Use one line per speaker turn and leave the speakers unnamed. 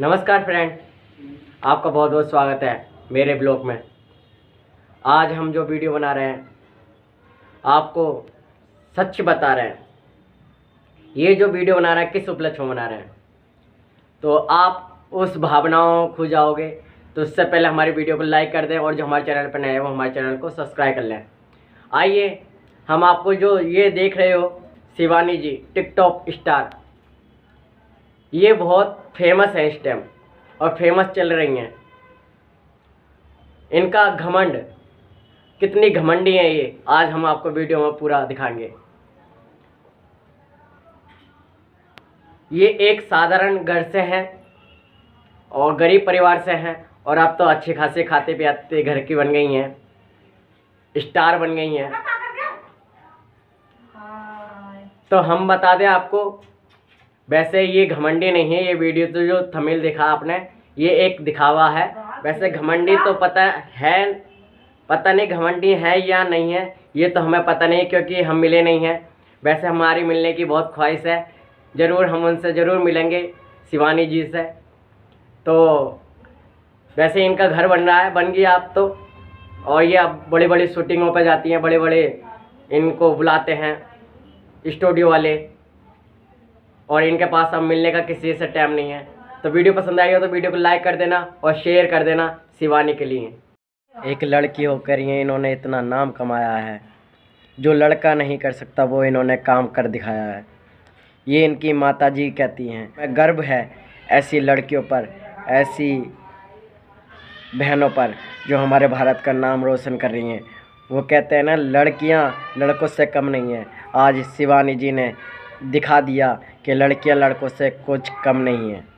नमस्कार फ्रेंड आपका बहुत बहुत स्वागत है मेरे ब्लॉग में। आज हम जो वीडियो बना रहे हैं, आपको सच बता रहे हैं। ये जो वीडियो बना रहे हैं, किस उपलक्ष्य में बना रहे हैं? तो आप उस भावनाओं खो जाओगे तो उससे पहले हमारी वीडियो को लाइक कर दें और जो हमारे चैनल पर नए हैं, वो हमारे चैनल को सब्सक्राइब कर लें। आइए, हम आपको जो ये देख रहे हो, शिवानी जी टिकटॉक स्टार ये बहुत फ़ेमस है इस टाइम और फ़ेमस चल रही हैं। इनका घमंड कितनी घमंडी है ये आज हम आपको वीडियो में पूरा दिखाएँगे। ये एक साधारण घर से हैं और गरीब परिवार से हैं और अब तो अच्छे खासे खाते पियाते घर की बन गई हैं। स्टार बन गई हैं। तो हम बता दें आपको वैसे ये घमंडी नहीं है, ये वीडियो तो जो थमिल दिखा आपने, ये एक दिखावा है। वैसे घमंडी तो पता है, पता नहीं घमंडी है या नहीं है, ये तो हमें पता नहीं क्योंकि हम मिले नहीं हैं। वैसे हमारी मिलने की बहुत ख्वाहिश है, ज़रूर हम उनसे ज़रूर मिलेंगे, शिवानी जी से। तो वैसे इनका घर बन रहा है, बन गया अब तो। और ये अब बड़ी बड़ी शूटिंगों पर जाती हैं बड़े बड़े इनको बुलाते हैं, स्टूडियो वाले। और इनके पास अब मिलने का किसी से टाइम नहीं है। तो वीडियो पसंद आई हो तो वीडियो को लाइक कर देना और शेयर कर देना शिवानी के लिए। एक लड़की होकर ये इन्होंने इतना नाम कमाया है, जो लड़का नहीं कर सकता, वो इन्होंने काम कर दिखाया है। ये इनकी माता जी कहती हैं गर्व है ऐसी लड़कियों पर, ऐसी बहनों पर, जो हमारे भारत का नाम रोशन कर रही हैं। वो कहते हैं ना, लड़कियाँ लड़कों से कम नहीं हैं। आज शिवानी जी ने दिखा दिया कि लड़कियाँ लड़कों से कुछ कम नहीं हैं।